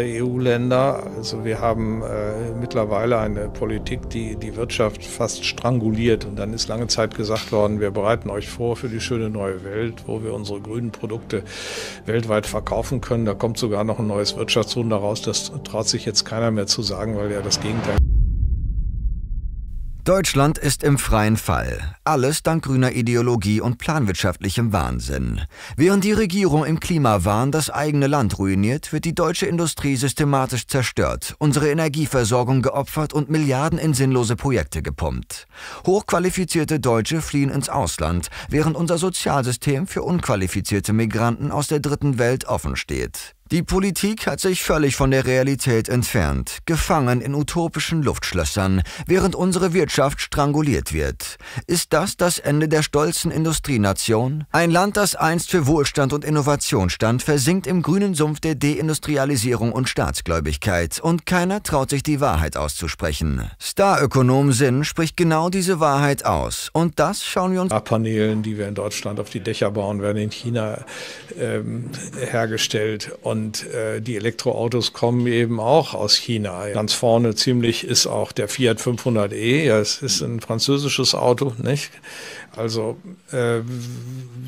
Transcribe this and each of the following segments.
EU-Länder. Also wir haben äh, mittlerweile eine Politik, die die Wirtschaft fast stranguliert. Und dann ist lange Zeit gesagt worden, wir bereiten euch vor für die schöne neue Welt, wo wir unsere grünen Produkte weltweit verkaufen können. Da kommt sogar noch ein neues Wirtschaftswunder raus. Das traut sich jetzt keiner mehr zu sagen, weil ja das Gegenteil Deutschland ist im freien Fall. Alles dank grüner Ideologie und planwirtschaftlichem Wahnsinn. Während die Regierung im Klimawahn das eigene Land ruiniert, wird die deutsche Industrie systematisch zerstört, unsere Energieversorgung geopfert und Milliarden in sinnlose Projekte gepumpt. Hochqualifizierte Deutsche fliehen ins Ausland, während unser Sozialsystem für unqualifizierte Migranten aus der dritten Welt offen steht. Die Politik hat sich völlig von der Realität entfernt, gefangen in utopischen Luftschlössern, während unsere Wirtschaft stranguliert wird. Ist das das Ende der stolzen Industrienation? Ein Land, das einst für Wohlstand und Innovation stand, versinkt im grünen Sumpf der Deindustrialisierung und Staatsgläubigkeit und keiner traut sich die Wahrheit auszusprechen. Starökonom Sinn spricht genau diese Wahrheit aus und das schauen wir uns Paneelen, die wir in Deutschland auf die Dächer bauen, werden in China ähm, hergestellt und und äh, die Elektroautos kommen eben auch aus China. Ganz vorne ziemlich ist auch der Fiat 500e. Ja, es ist ein französisches Auto, nicht? Also äh,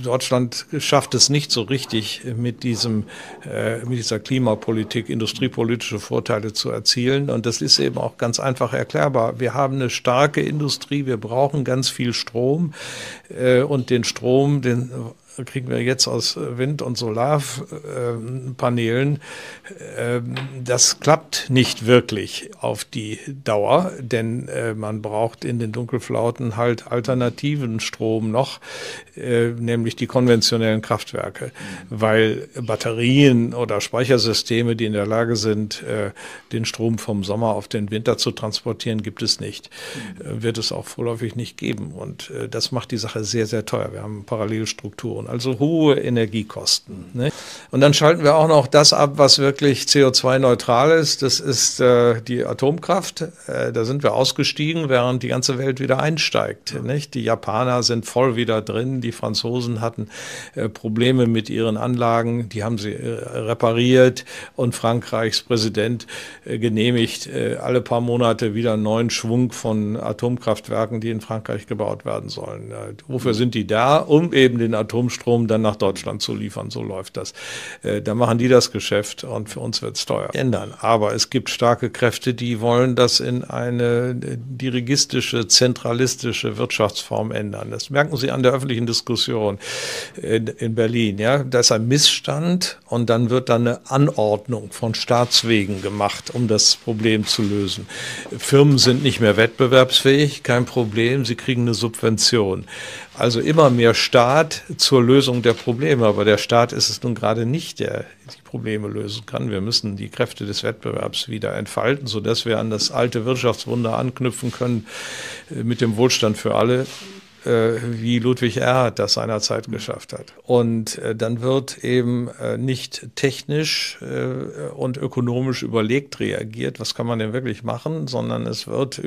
Deutschland schafft es nicht so richtig mit diesem äh, mit dieser Klimapolitik industriepolitische Vorteile zu erzielen und das ist eben auch ganz einfach erklärbar. Wir haben eine starke Industrie, wir brauchen ganz viel Strom äh, und den Strom, den kriegen wir jetzt aus Wind- und Solarpanelen. Ähm, das klappt nicht wirklich auf die Dauer, denn äh, man braucht in den Dunkelflauten halt alternativen Strom noch, äh, nämlich die konventionellen Kraftwerke, weil Batterien oder Speichersysteme, die in der Lage sind, äh, den Strom vom Sommer auf den Winter zu transportieren, gibt es nicht. Wird es auch vorläufig nicht geben. Und das macht die Sache sehr, sehr teuer. Wir haben Parallelstrukturen also hohe Energiekosten. Ne? Und dann schalten wir auch noch das ab, was wirklich CO2-neutral ist. Das ist äh, die Atomkraft. Äh, da sind wir ausgestiegen, während die ganze Welt wieder einsteigt. Nicht? Die Japaner sind voll wieder drin. Die Franzosen hatten äh, Probleme mit ihren Anlagen. Die haben sie äh, repariert. Und Frankreichs Präsident äh, genehmigt äh, alle paar Monate wieder einen neuen Schwung von Atomkraftwerken, die in Frankreich gebaut werden sollen. wofür sind die da? Um eben den Atomstrom Strom dann nach Deutschland zu liefern. So läuft das. Äh, da machen die das Geschäft und für uns wird es teuer. Ändern. Aber es gibt starke Kräfte, die wollen das in eine dirigistische, zentralistische Wirtschaftsform ändern. Das merken Sie an der öffentlichen Diskussion in, in Berlin. Ja, da ist ein Missstand und dann wird dann eine Anordnung von Staatswegen gemacht, um das Problem zu lösen. Firmen sind nicht mehr wettbewerbsfähig, kein Problem, sie kriegen eine Subvention. Also immer mehr Staat zur Lösung der Probleme. Aber der Staat ist es nun gerade nicht, der die Probleme lösen kann. Wir müssen die Kräfte des Wettbewerbs wieder entfalten, sodass wir an das alte Wirtschaftswunder anknüpfen können äh, mit dem Wohlstand für alle wie Ludwig Erhard das seinerzeit geschafft hat. Und äh, dann wird eben äh, nicht technisch äh, und ökonomisch überlegt reagiert, was kann man denn wirklich machen, sondern es wird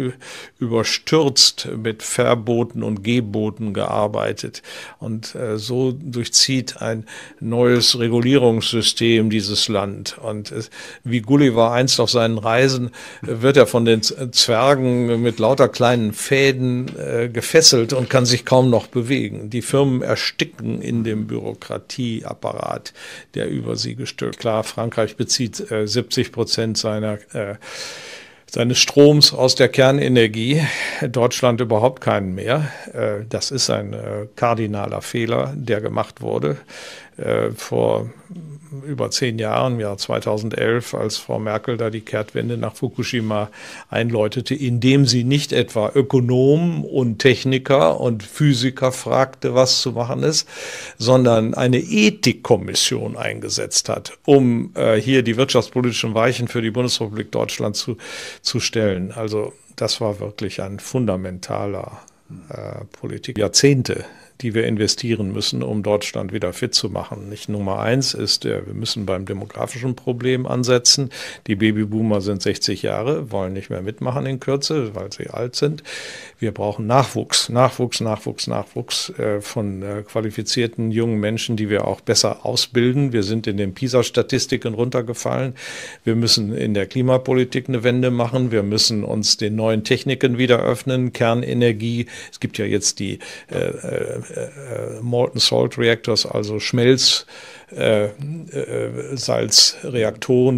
überstürzt mit Verboten und Geboten gearbeitet. Und äh, so durchzieht ein neues Regulierungssystem dieses Land. Und wie Gulliver einst auf seinen Reisen, wird er von den Zwergen mit lauter kleinen Fäden gefesselt und kann kann sich kaum noch bewegen. Die Firmen ersticken in dem Bürokratieapparat, der über sie gestülpt. Klar, Frankreich bezieht äh, 70 Prozent seiner äh, seines Stroms aus der Kernenergie, Deutschland überhaupt keinen mehr. Äh, das ist ein äh, kardinaler Fehler, der gemacht wurde. Äh, vor über zehn Jahren, im Jahr 2011, als Frau Merkel da die Kehrtwende nach Fukushima einläutete, indem sie nicht etwa Ökonomen und Techniker und Physiker fragte, was zu machen ist, sondern eine Ethikkommission eingesetzt hat, um äh, hier die wirtschaftspolitischen Weichen für die Bundesrepublik Deutschland zu, zu stellen. Also das war wirklich ein fundamentaler äh, Politik. Jahrzehnte die wir investieren müssen, um Deutschland wieder fit zu machen. Nicht Nummer eins ist, wir müssen beim demografischen Problem ansetzen. Die Babyboomer sind 60 Jahre, wollen nicht mehr mitmachen in Kürze, weil sie alt sind. Wir brauchen Nachwuchs, Nachwuchs, Nachwuchs, Nachwuchs äh, von äh, qualifizierten jungen Menschen, die wir auch besser ausbilden. Wir sind in den PISA-Statistiken runtergefallen. Wir müssen in der Klimapolitik eine Wende machen. Wir müssen uns den neuen Techniken wieder öffnen, Kernenergie. Es gibt ja jetzt die äh, äh, Molten Salt Reactors, also Schmelz äh, äh,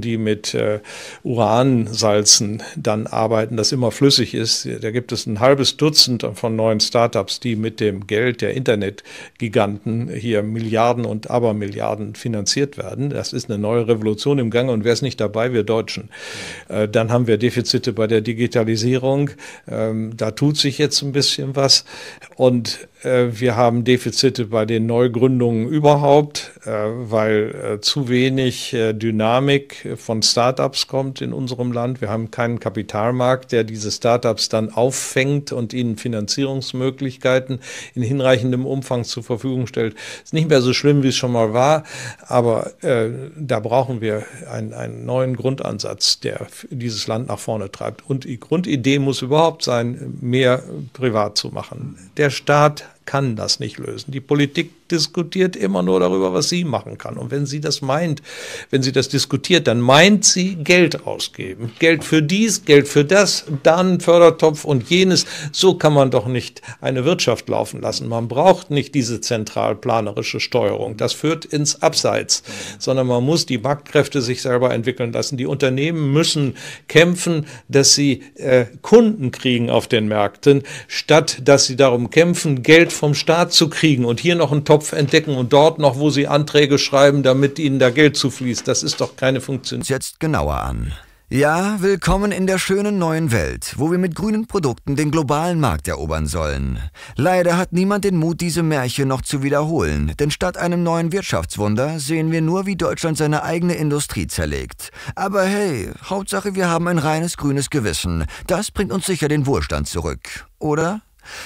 die mit äh, Uransalzen dann arbeiten, das immer flüssig ist. Da gibt es ein halbes Dutzend von neuen Startups, die mit dem Geld der Internetgiganten hier Milliarden und Abermilliarden finanziert werden. Das ist eine neue Revolution im Gange und wer ist nicht dabei? Wir Deutschen. Äh, dann haben wir Defizite bei der Digitalisierung. Ähm, da tut sich jetzt ein bisschen was und wir haben Defizite bei den Neugründungen überhaupt, äh, weil äh, zu wenig Dynamik von Startups kommt in unserem Land. Wir haben keinen Kapitalmarkt, der diese Startups dann auffängt und ihnen Finanzierungsmöglichkeiten in hinreichendem Umfang zur Verfügung stellt. Ist nicht mehr so schlimm, wie es schon mal war, aber da brauchen wir einen, einen neuen Grundansatz, der dieses Land nach vorne treibt. Und die Grundidee muss überhaupt sein, mehr privat zu machen. Der Staat kann das nicht lösen. Die Politik diskutiert immer nur darüber, was sie machen kann. Und wenn sie das meint, wenn sie das diskutiert, dann meint sie Geld ausgeben. Geld für dies, Geld für das, dann Fördertopf und jenes. So kann man doch nicht eine Wirtschaft laufen lassen. Man braucht nicht diese zentralplanerische Steuerung. Das führt ins Abseits, sondern man muss die Marktkräfte sich selber entwickeln lassen. Die Unternehmen müssen kämpfen, dass sie äh, Kunden kriegen auf den Märkten, statt dass sie darum kämpfen, Geld vom Staat zu kriegen und hier noch einen Topf Topf entdecken und dort noch, wo sie Anträge schreiben, damit ihnen da Geld zufließt. Das ist doch keine Funktion. Jetzt genauer an. Ja, willkommen in der schönen neuen Welt, wo wir mit grünen Produkten den globalen Markt erobern sollen. Leider hat niemand den Mut, diese Märchen noch zu wiederholen, denn statt einem neuen Wirtschaftswunder sehen wir nur, wie Deutschland seine eigene Industrie zerlegt. Aber hey, Hauptsache wir haben ein reines grünes Gewissen. Das bringt uns sicher den Wohlstand zurück, oder?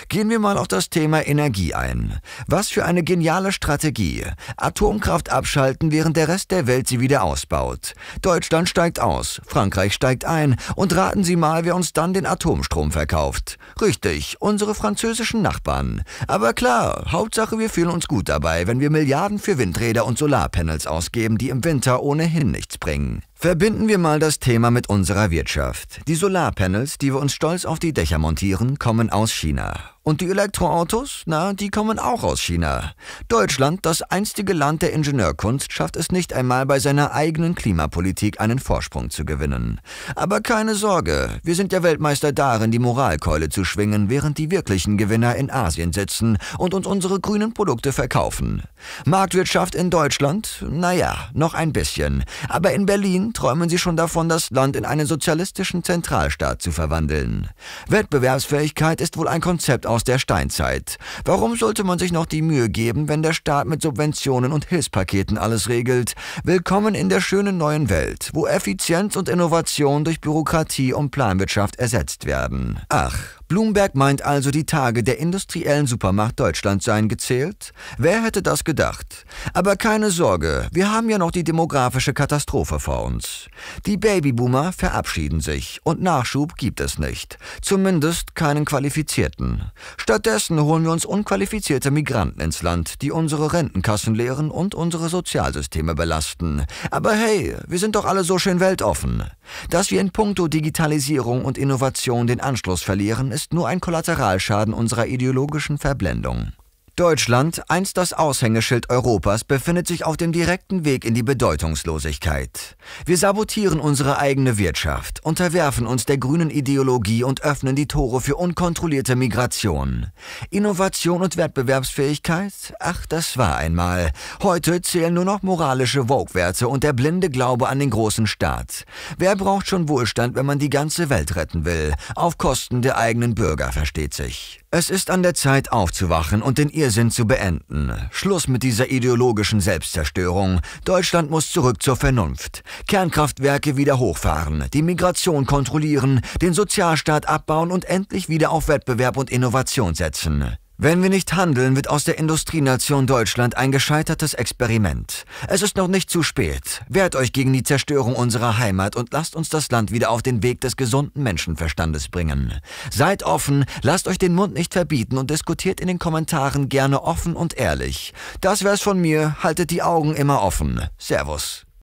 Gehen wir mal auf das Thema Energie ein. Was für eine geniale Strategie. Atomkraft abschalten, während der Rest der Welt sie wieder ausbaut. Deutschland steigt aus, Frankreich steigt ein und raten Sie mal, wer uns dann den Atomstrom verkauft. Richtig, unsere französischen Nachbarn. Aber klar, Hauptsache wir fühlen uns gut dabei, wenn wir Milliarden für Windräder und Solarpanels ausgeben, die im Winter ohnehin nichts bringen. Verbinden wir mal das Thema mit unserer Wirtschaft. Die Solarpanels, die wir uns stolz auf die Dächer montieren, kommen aus China. Und die Elektroautos? Na, die kommen auch aus China. Deutschland, das einstige Land der Ingenieurkunst, schafft es nicht einmal bei seiner eigenen Klimapolitik einen Vorsprung zu gewinnen. Aber keine Sorge, wir sind ja Weltmeister darin, die Moralkeule zu schwingen, während die wirklichen Gewinner in Asien sitzen und uns unsere grünen Produkte verkaufen. Marktwirtschaft in Deutschland? Naja, noch ein bisschen. Aber in Berlin träumen sie schon davon, das Land in einen sozialistischen Zentralstaat zu verwandeln. Wettbewerbsfähigkeit ist wohl ein Konzept aus aus der Steinzeit. Warum sollte man sich noch die Mühe geben, wenn der Staat mit Subventionen und Hilfspaketen alles regelt? Willkommen in der schönen neuen Welt, wo Effizienz und Innovation durch Bürokratie und Planwirtschaft ersetzt werden. Ach, Bloomberg meint also, die Tage der industriellen Supermacht Deutschland seien gezählt? Wer hätte das gedacht? Aber keine Sorge, wir haben ja noch die demografische Katastrophe vor uns. Die Babyboomer verabschieden sich und Nachschub gibt es nicht. Zumindest keinen qualifizierten. Stattdessen holen wir uns unqualifizierte Migranten ins Land, die unsere Rentenkassen leeren und unsere Sozialsysteme belasten. Aber hey, wir sind doch alle so schön weltoffen. Dass wir in puncto Digitalisierung und Innovation den Anschluss verlieren, ist nur ein Kollateralschaden unserer ideologischen Verblendung. Deutschland, einst das Aushängeschild Europas, befindet sich auf dem direkten Weg in die Bedeutungslosigkeit. Wir sabotieren unsere eigene Wirtschaft, unterwerfen uns der grünen Ideologie und öffnen die Tore für unkontrollierte Migration. Innovation und Wettbewerbsfähigkeit? Ach, das war einmal. Heute zählen nur noch moralische Vogue-Werte und der blinde Glaube an den großen Staat. Wer braucht schon Wohlstand, wenn man die ganze Welt retten will? Auf Kosten der eigenen Bürger, versteht sich. Es ist an der Zeit aufzuwachen und den Irrsinn zu beenden. Schluss mit dieser ideologischen Selbstzerstörung. Deutschland muss zurück zur Vernunft. Kernkraftwerke wieder hochfahren, die Migration kontrollieren, den Sozialstaat abbauen und endlich wieder auf Wettbewerb und Innovation setzen. Wenn wir nicht handeln, wird aus der Industrienation Deutschland ein gescheitertes Experiment. Es ist noch nicht zu spät. Wehrt euch gegen die Zerstörung unserer Heimat und lasst uns das Land wieder auf den Weg des gesunden Menschenverstandes bringen. Seid offen, lasst euch den Mund nicht verbieten und diskutiert in den Kommentaren gerne offen und ehrlich. Das wär's von mir, haltet die Augen immer offen. Servus.